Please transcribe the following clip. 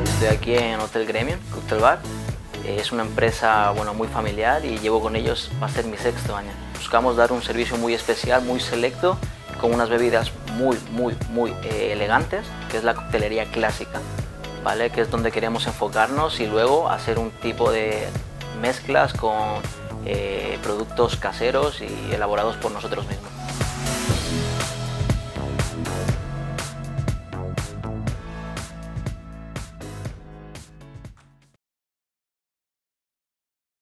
Estoy aquí en Hotel Gremium, Cocktail Bar. Es una empresa bueno, muy familiar y llevo con ellos, va a ser mi sexto año. Buscamos dar un servicio muy especial, muy selecto, con unas bebidas muy, muy, muy eh, elegantes, que es la coctelería clásica, ¿vale? que es donde queremos enfocarnos y luego hacer un tipo de mezclas con eh, productos caseros y elaborados por nosotros mismos.